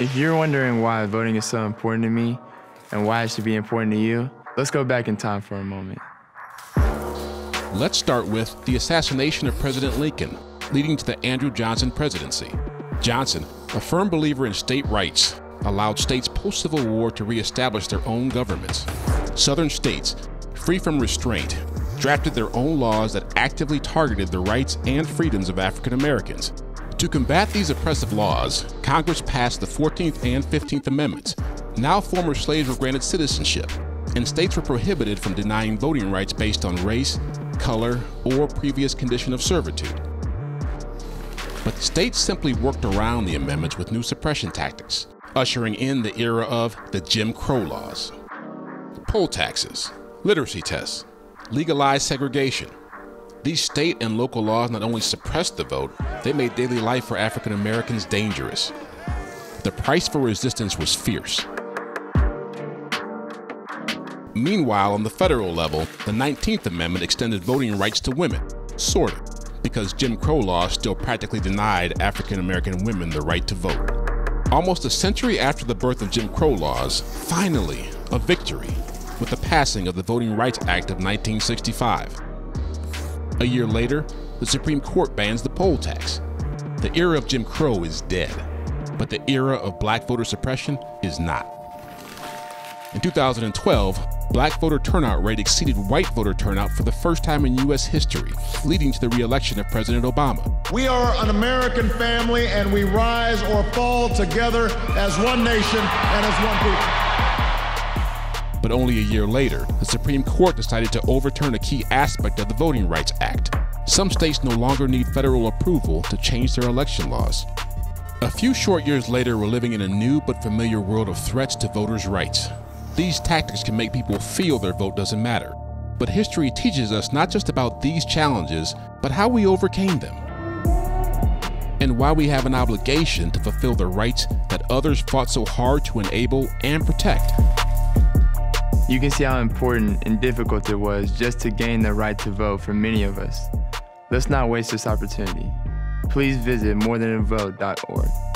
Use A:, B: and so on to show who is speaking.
A: If you're wondering why voting is so important to me and why it should be important to you, let's go back in time for a moment.
B: Let's start with the assassination of President Lincoln, leading to the Andrew Johnson presidency. Johnson, a firm believer in state rights, allowed states post Civil War to reestablish their own governments. Southern states, free from restraint, drafted their own laws that actively targeted the rights and freedoms of African Americans. To combat these oppressive laws, Congress passed the 14th and 15th Amendments. Now former slaves were granted citizenship, and states were prohibited from denying voting rights based on race, color, or previous condition of servitude. But the states simply worked around the amendments with new suppression tactics, ushering in the era of the Jim Crow laws. Poll taxes, literacy tests, legalized segregation, these state and local laws not only suppressed the vote, they made daily life for African Americans dangerous. The price for resistance was fierce. Meanwhile, on the federal level, the 19th Amendment extended voting rights to women, sort of, because Jim Crow laws still practically denied African American women the right to vote. Almost a century after the birth of Jim Crow laws, finally, a victory with the passing of the Voting Rights Act of 1965. A year later, the Supreme Court bans the poll tax. The era of Jim Crow is dead, but the era of black voter suppression is not. In 2012, black voter turnout rate exceeded white voter turnout for the first time in U.S. history, leading to the re-election of President Obama.
C: We are an American family and we rise or fall together as one nation and as one people.
B: But only a year later, the Supreme Court decided to overturn a key aspect of the Voting Rights Act. Some states no longer need federal approval to change their election laws. A few short years later, we're living in a new but familiar world of threats to voters' rights. These tactics can make people feel their vote doesn't matter. But history teaches us not just about these challenges, but how we overcame them. And why we have an obligation to fulfill the rights that others fought so hard to enable and protect.
A: You can see how important and difficult it was just to gain the right to vote for many of us. Let's not waste this opportunity. Please visit morethanavote.org.